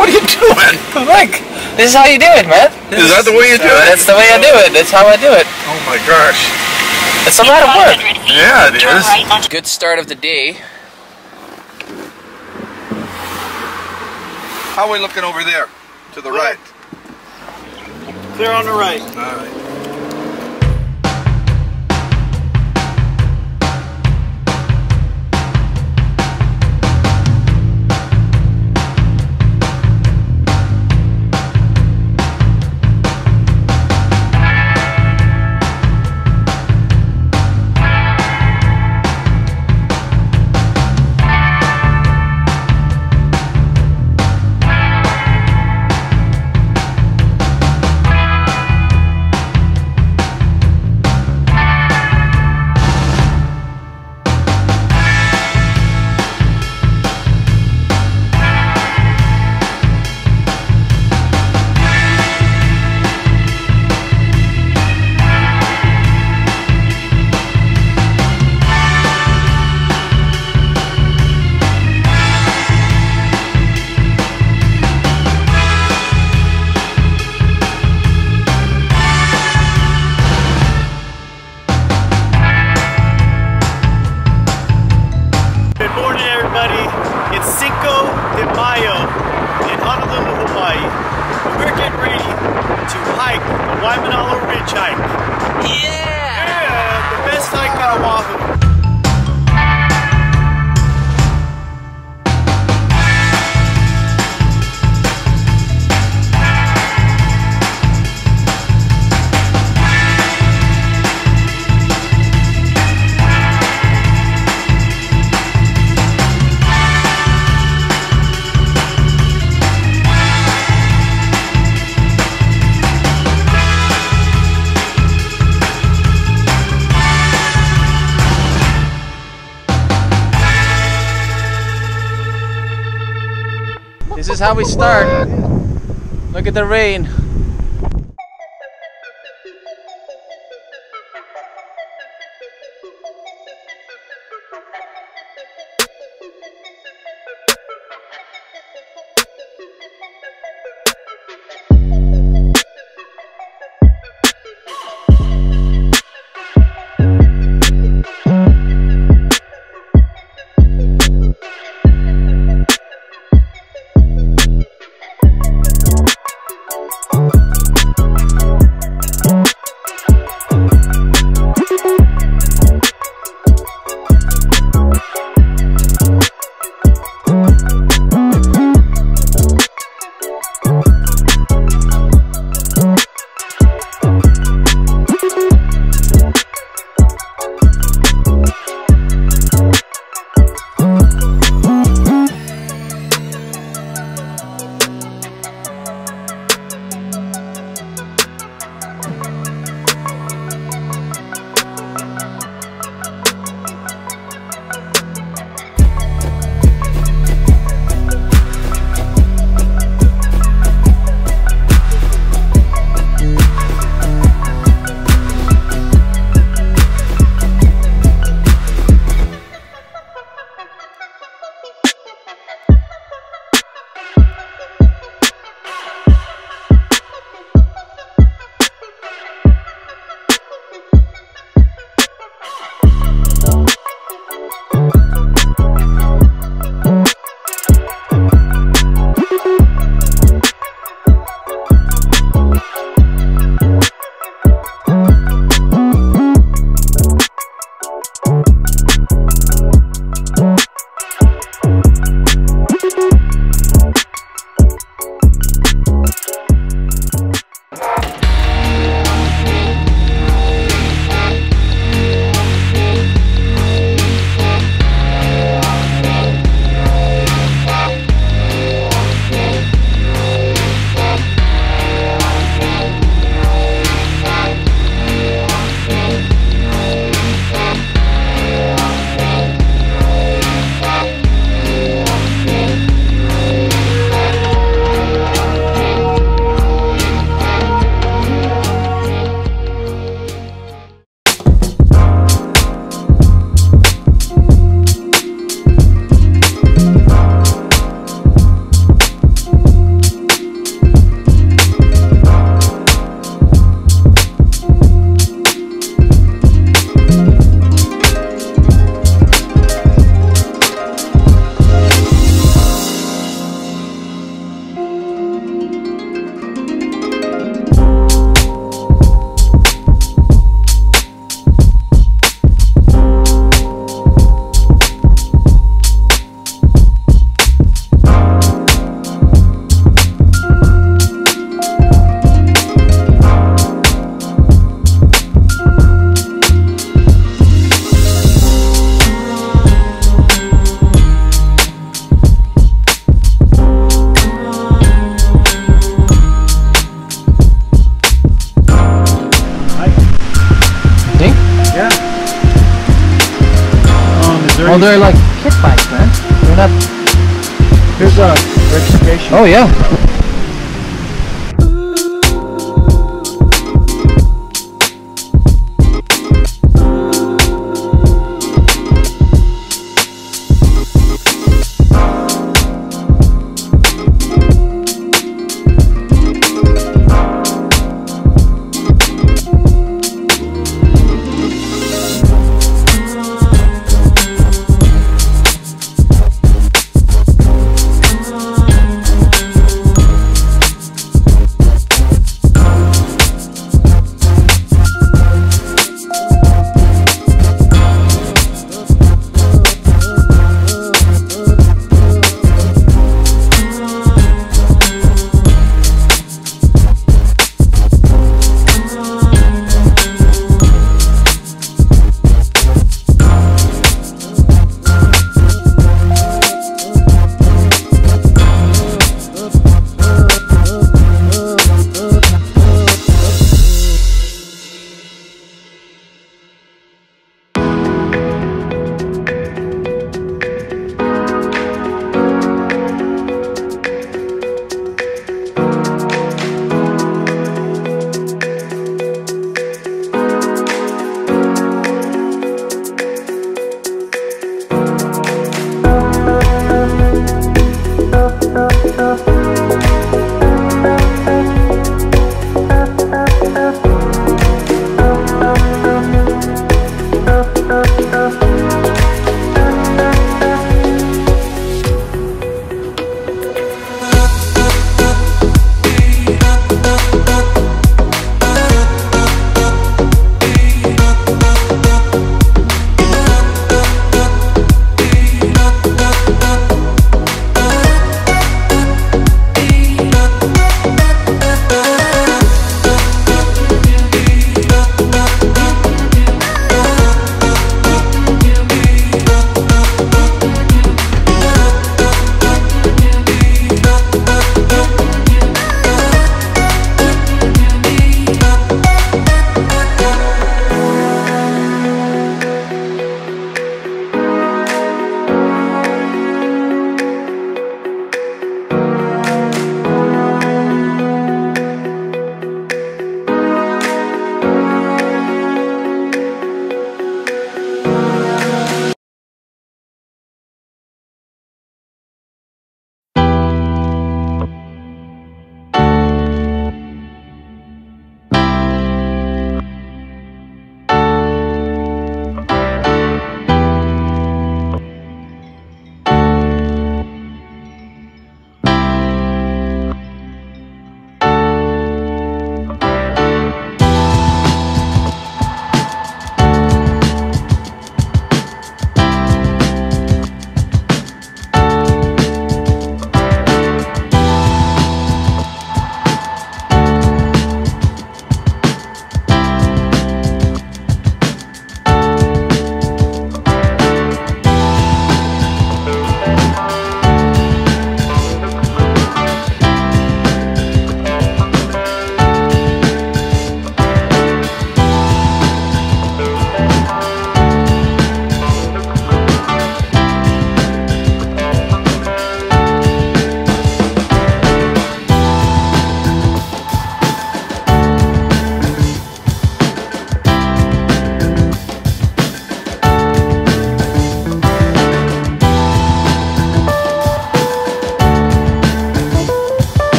What are you doing? Look, this is how you do it, man. Is that the way you do it? That's the way I do it. That's how I do it. Oh my gosh. It's a lot of work. Yeah, it is. Good start of the day. How are we looking over there? To the right. Clear on the right. All right. Cinco de Mayo in Honolulu, Hawaii. And we're getting ready to hike the Waimanalo Ridge hike. Yeah! Yeah, the best hike on Oahu. How we start. Look at the rain. Oh yeah.